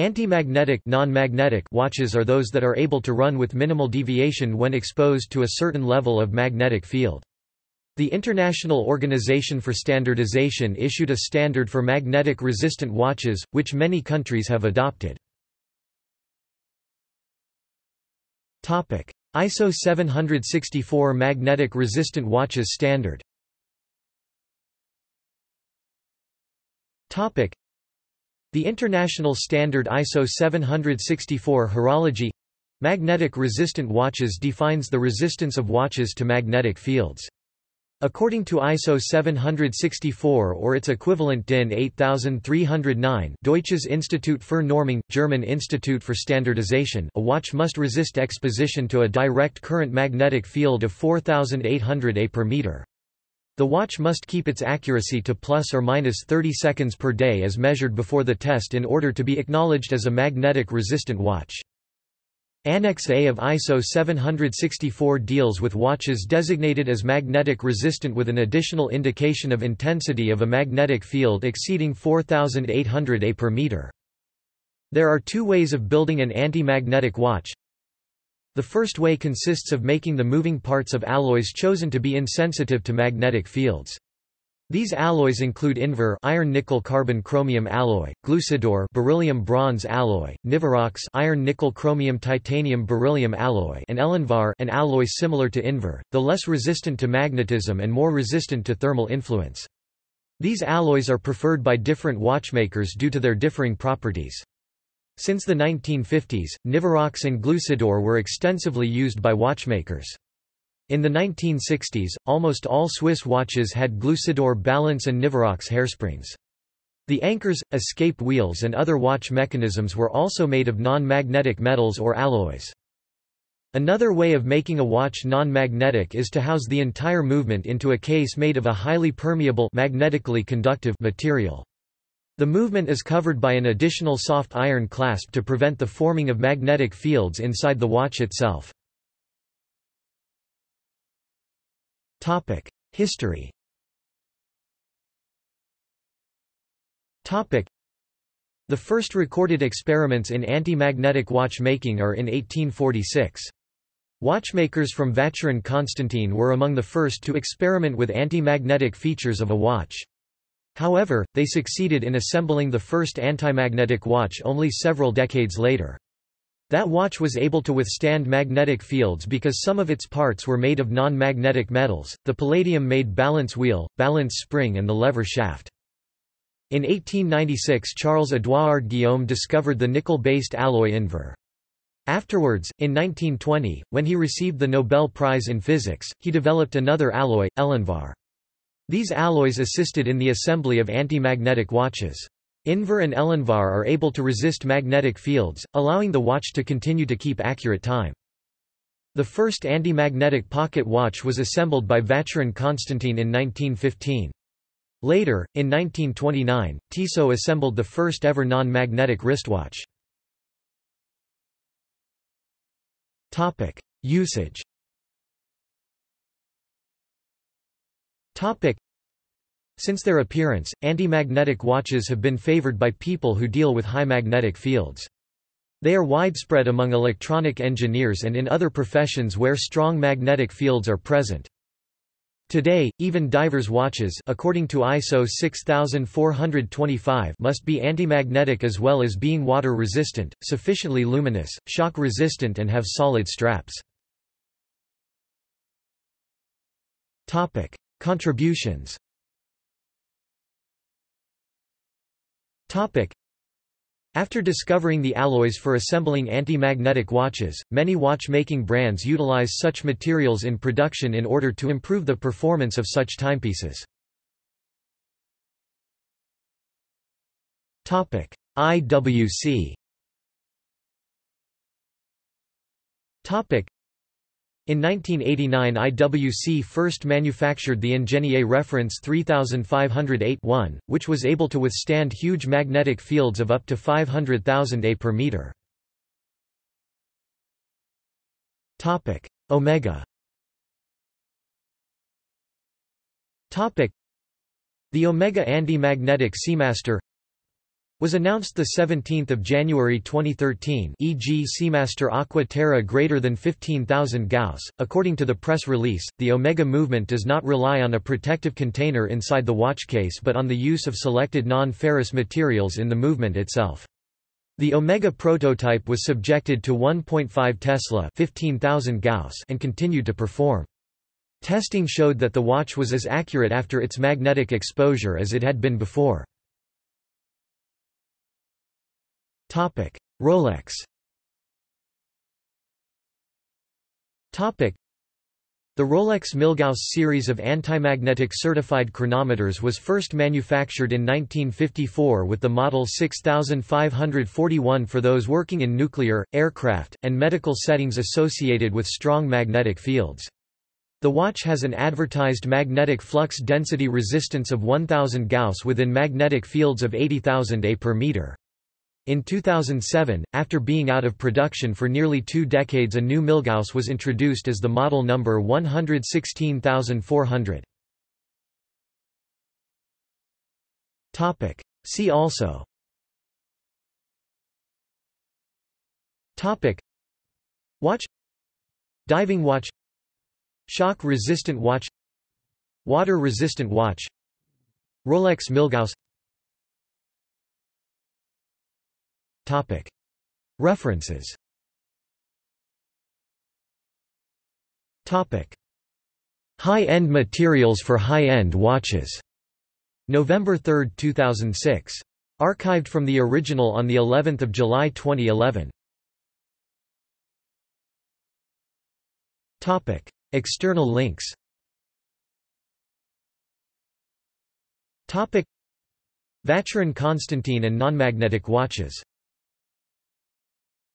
Anti-magnetic non-magnetic watches are those that are able to run with minimal deviation when exposed to a certain level of magnetic field. The International Organization for Standardization issued a standard for magnetic resistant watches, which many countries have adopted. ISO 764 magnetic resistant watches standard the international standard ISO 764 horology magnetic resistant watches defines the resistance of watches to magnetic fields. According to ISO 764 or its equivalent DIN 8309 Deutsches Institut für Normung, German Institute for Standardization a watch must resist exposition to a direct current magnetic field of 4800 A per meter. The watch must keep its accuracy to plus or minus 30 seconds per day as measured before the test in order to be acknowledged as a magnetic resistant watch. Annex A of ISO 764 deals with watches designated as magnetic resistant with an additional indication of intensity of a magnetic field exceeding 4800 A per meter. There are two ways of building an anti-magnetic watch. The first way consists of making the moving parts of alloys chosen to be insensitive to magnetic fields. These alloys include Invar iron nickel carbon chromium alloy, Glucydur beryllium bronze alloy, Nivarox iron nickel chromium titanium beryllium alloy and Elinvar an alloy similar to Invar, though less resistant to magnetism and more resistant to thermal influence. These alloys are preferred by different watchmakers due to their differing properties. Since the 1950s, Nivarox and Glucydur were extensively used by watchmakers. In the 1960s, almost all Swiss watches had Glucydur balance and Nivarox hairsprings. The anchors, escape wheels and other watch mechanisms were also made of non-magnetic metals or alloys. Another way of making a watch non-magnetic is to house the entire movement into a case made of a highly permeable magnetically conductive material. The movement is covered by an additional soft iron clasp to prevent the forming of magnetic fields inside the watch itself. History The first recorded experiments in anti-magnetic watchmaking are in 1846. Watchmakers from Vacheron Constantin were among the first to experiment with anti-magnetic features of a watch. However, they succeeded in assembling the first anti-magnetic watch only several decades later. That watch was able to withstand magnetic fields because some of its parts were made of non-magnetic metals, the palladium-made balance wheel, balance spring and the lever shaft. In 1896 Charles-Édouard Guillaume discovered the nickel-based alloy Invar. Afterwards, in 1920, when he received the Nobel Prize in Physics, he developed another alloy, Elinvar. These alloys assisted in the assembly of anti-magnetic watches. Invar and Elinvar are able to resist magnetic fields, allowing the watch to continue to keep accurate time. The first anti-magnetic pocket watch was assembled by Vacheron Constantin in 1915. Later, in 1929, Tissot assembled the first ever non-magnetic wristwatch. Usage since their appearance, anti-magnetic watches have been favored by people who deal with high magnetic fields. They are widespread among electronic engineers and in other professions where strong magnetic fields are present. Today, even divers' watches according to ISO 6425 must be anti-magnetic as well as being water-resistant, sufficiently luminous, shock-resistant and have solid straps. Contributions. After discovering the alloys for assembling anti-magnetic watches, many watch-making brands utilize such materials in production in order to improve the performance of such timepieces. IWC in 1989 IWC first manufactured the Ingenieur reference 3508-1, which was able to withstand huge magnetic fields of up to 500,000 A per meter. Omega The Omega anti-magnetic Seamaster was announced 17 January 2013 e.g. Seamaster Aqua Terra greater than 15,000 Gauss. According to the press release, the Omega movement does not rely on a protective container inside the watch case but on the use of selected non-ferrous materials in the movement itself. The Omega prototype was subjected to 1.5 Tesla 15,000 Gauss and continued to perform. Testing showed that the watch was as accurate after its magnetic exposure as it had been before. Topic: Rolex. Topic: The Rolex Milgauss series of antimagnetic certified chronometers was first manufactured in 1954 with the model 6541 for those working in nuclear, aircraft, and medical settings associated with strong magnetic fields. The watch has an advertised magnetic flux density resistance of 1000 Gauss within magnetic fields of 80,000 A per meter. In 2007, after being out of production for nearly two decades a new Milgauss was introduced as the model number 116400. See also. Topic. Watch. Diving watch. Shock-resistant watch. Water-resistant watch. Rolex Milgauss References High-end materials for high-end watches. November 3, 2006. Archived from the original on the 11th of July 2011. Topic: External links. Topic: Vacheron Constantin and non-magnetic watches